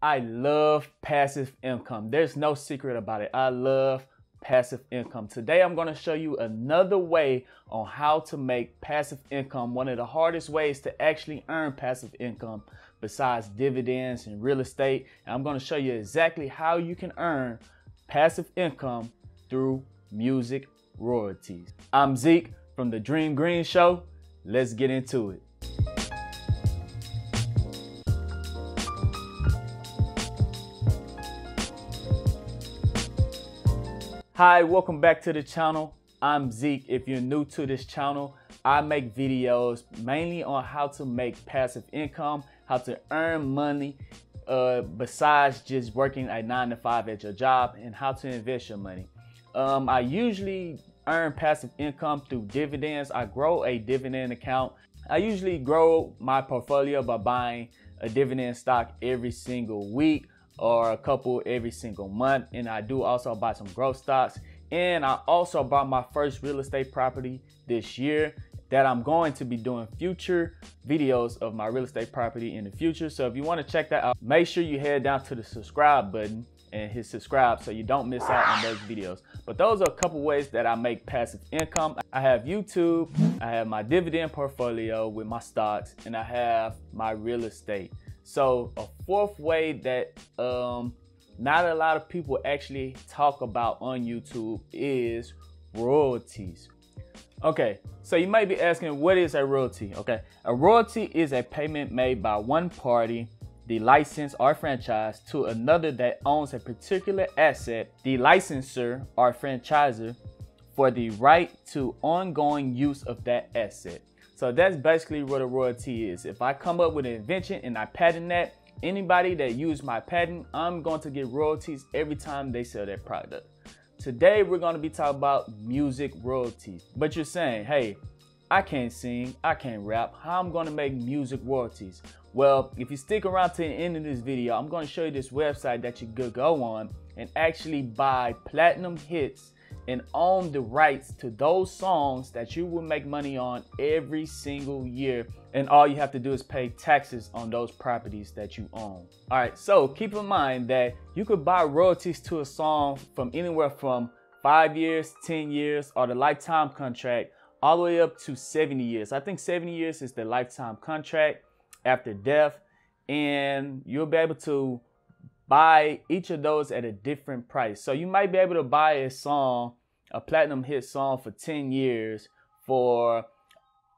I love passive income. There's no secret about it. I love passive income. Today, I'm going to show you another way on how to make passive income. One of the hardest ways to actually earn passive income besides dividends and real estate. And I'm going to show you exactly how you can earn passive income through music royalties. I'm Zeke from the Dream Green Show. Let's get into it. Hi, welcome back to the channel. I'm Zeke. If you're new to this channel, I make videos mainly on how to make passive income, how to earn money uh, besides just working a nine to five at your job, and how to invest your money. Um, I usually earn passive income through dividends. I grow a dividend account. I usually grow my portfolio by buying a dividend stock every single week or a couple every single month. And I do also buy some growth stocks. And I also bought my first real estate property this year that I'm going to be doing future videos of my real estate property in the future. So if you want to check that out, make sure you head down to the subscribe button and hit subscribe so you don't miss out on those videos. But those are a couple ways that I make passive income. I have YouTube, I have my dividend portfolio with my stocks, and I have my real estate. So a fourth way that um, not a lot of people actually talk about on YouTube is royalties. Okay, so you might be asking, what is a royalty? Okay, a royalty is a payment made by one party, the license or franchise, to another that owns a particular asset, the licensor or franchisor, for the right to ongoing use of that asset. So that's basically what a royalty is. If I come up with an invention and I patent that, anybody that use my patent, I'm going to get royalties every time they sell that product. Today, we're going to be talking about music royalties. But you're saying, hey, I can't sing, I can't rap. How I'm going to make music royalties? Well, if you stick around to the end of this video, I'm going to show you this website that you could go on and actually buy platinum hits and own the rights to those songs that you will make money on every single year. And all you have to do is pay taxes on those properties that you own. All right, so keep in mind that you could buy royalties to a song from anywhere from five years, 10 years, or the lifetime contract, all the way up to 70 years. I think 70 years is the lifetime contract after death. And you'll be able to buy each of those at a different price. So you might be able to buy a song a platinum hit song for 10 years for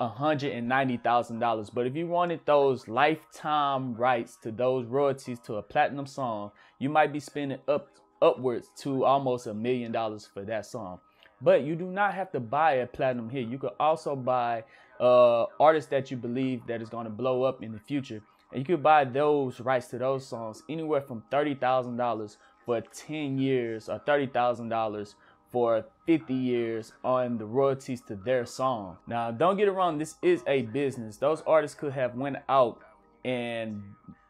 $190,000. But if you wanted those lifetime rights to those royalties to a platinum song, you might be spending up upwards to almost a million dollars for that song. But you do not have to buy a platinum hit. You could also buy uh artists that you believe that is going to blow up in the future. And you could buy those rights to those songs anywhere from $30,000 for 10 years or $30,000 for 50 years on the royalties to their song. Now, don't get it wrong, this is a business. Those artists could have went out and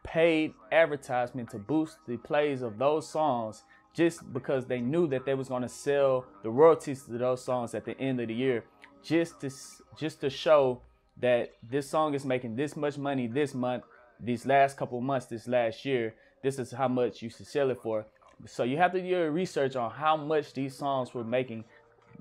paid advertisement to boost the plays of those songs just because they knew that they was going to sell the royalties to those songs at the end of the year just to just to show that this song is making this much money this month these last couple months this last year this is how much you should sell it for so you have to do your research on how much these songs were making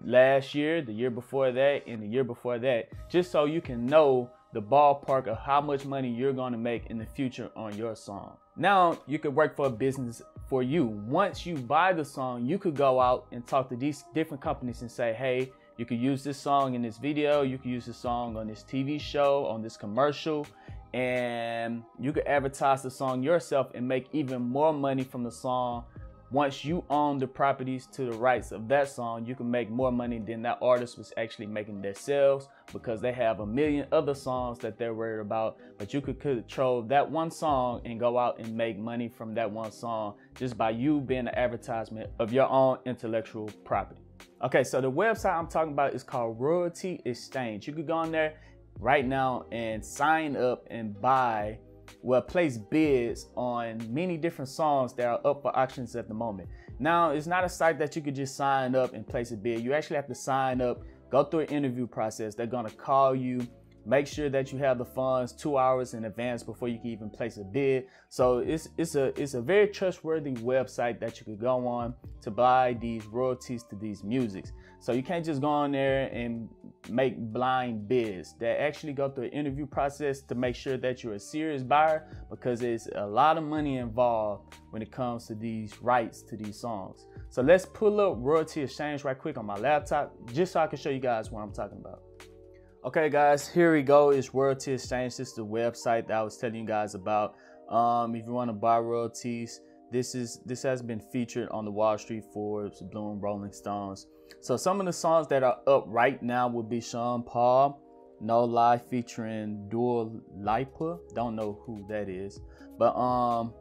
last year, the year before that, and the year before that, just so you can know the ballpark of how much money you're going to make in the future on your song. Now you could work for a business for you. Once you buy the song, you could go out and talk to these different companies and say, hey, you could use this song in this video, you could use this song on this TV show, on this commercial, and you could advertise the song yourself and make even more money from the song once you own the properties to the rights of that song, you can make more money than that artist was actually making themselves because they have a million other songs that they're worried about. But you could control that one song and go out and make money from that one song just by you being an advertisement of your own intellectual property. Okay, so the website I'm talking about is called Royalty Exchange. You could go on there right now and sign up and buy well place bids on many different songs that are up for auctions at the moment. Now, it's not a site that you could just sign up and place a bid. You actually have to sign up, go through an interview process. They're gonna call you, Make sure that you have the funds two hours in advance before you can even place a bid. So it's it's a it's a very trustworthy website that you could go on to buy these royalties to these musics. So you can't just go on there and make blind bids. They actually go through an interview process to make sure that you're a serious buyer because there's a lot of money involved when it comes to these rights to these songs. So let's pull up Royalty Exchange right quick on my laptop just so I can show you guys what I'm talking about. Okay, guys, here we go. It's Royalty Exchange. This is the website that I was telling you guys about. Um, if you want to buy royalties, this is this has been featured on the Wall Street Forbes, Bloom, Rolling Stones. So some of the songs that are up right now would be Sean Paul, No Lie featuring Dua Lipa. Don't know who that is, but um,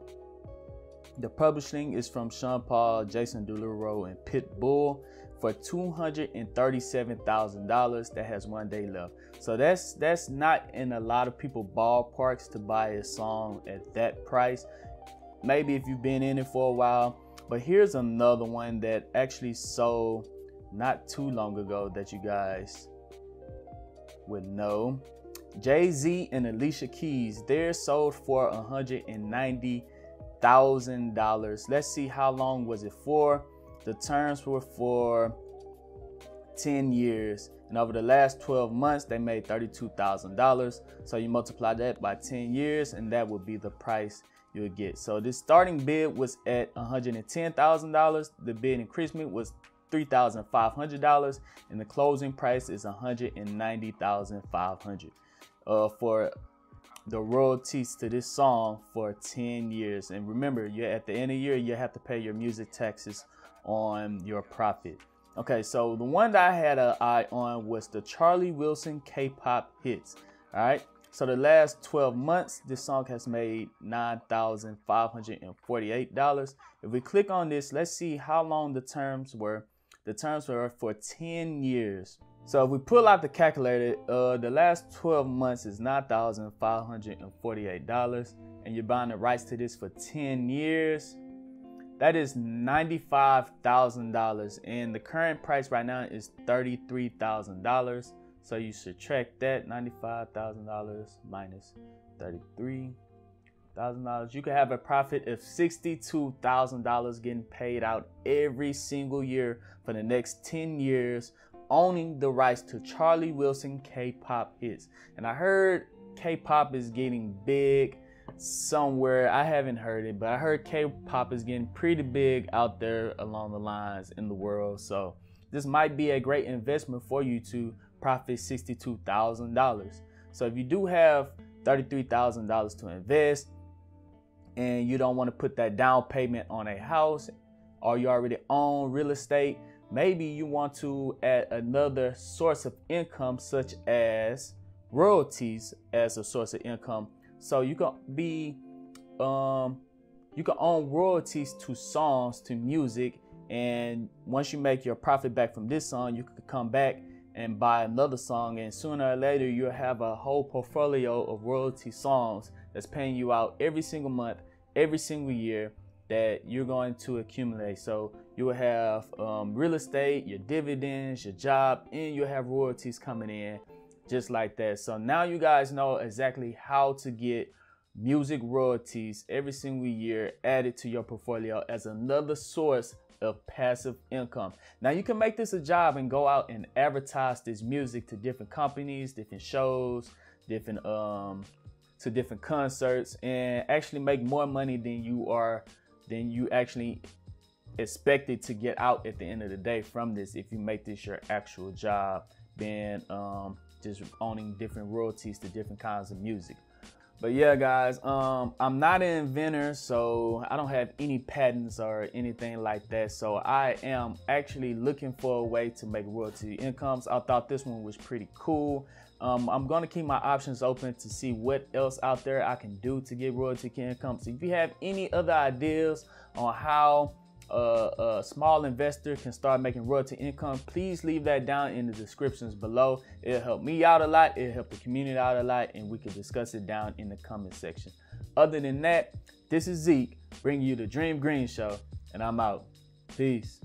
the publishing is from Sean Paul, Jason Derulo, and Pitbull for $237,000 that has one day left. So that's that's not in a lot of people ballparks to buy a song at that price. Maybe if you've been in it for a while, but here's another one that actually sold not too long ago that you guys would know. Jay-Z and Alicia Keys, they're sold for $190,000. Let's see how long was it for? The terms were for 10 years. And over the last 12 months, they made $32,000. So you multiply that by 10 years, and that would be the price you would get. So this starting bid was at $110,000. The bid increasement was $3,500, and the closing price is $190,500 uh, for the royalties to this song for 10 years. And remember, you at the end of the year, you have to pay your music taxes on your profit. Okay, so the one that I had an eye on was the Charlie Wilson K-pop hits. All right, so the last 12 months, this song has made $9,548. If we click on this, let's see how long the terms were. The terms were for 10 years. So if we pull out the calculator, uh, the last 12 months is $9,548, and you're buying the rights to this for 10 years. That is $95,000 and the current price right now is $33,000. So you subtract that $95,000 minus $33,000. You could have a profit of $62,000 getting paid out every single year for the next 10 years owning the rights to Charlie Wilson K-pop hits. And I heard K-pop is getting big somewhere. I haven't heard it, but I heard K-pop is getting pretty big out there along the lines in the world. So this might be a great investment for you to profit $62,000. So if you do have $33,000 to invest and you don't want to put that down payment on a house or you already own real estate, maybe you want to add another source of income such as royalties as a source of income so you can be, um, you can own royalties to songs, to music, and once you make your profit back from this song, you could come back and buy another song, and sooner or later you'll have a whole portfolio of royalty songs that's paying you out every single month, every single year that you're going to accumulate. So you will have um, real estate, your dividends, your job, and you'll have royalties coming in just like that. So now you guys know exactly how to get music royalties every single year added to your portfolio as another source of passive income. Now you can make this a job and go out and advertise this music to different companies, different shows, different um to different concerts and actually make more money than you are than you actually expected to get out at the end of the day from this if you make this your actual job then um just owning different royalties to different kinds of music. But yeah, guys, um, I'm not an inventor, so I don't have any patents or anything like that. So I am actually looking for a way to make royalty incomes. I thought this one was pretty cool. Um, I'm to keep my options open to see what else out there I can do to get royalty income. So if you have any other ideas on how a, a, small investor can start making royalty income, please leave that down in the descriptions below. It'll help me out a lot, it'll help the community out a lot, and we can discuss it down in the comment section. Other than that, this is Zeke bringing you the Dream Green Show, and I'm out. Peace.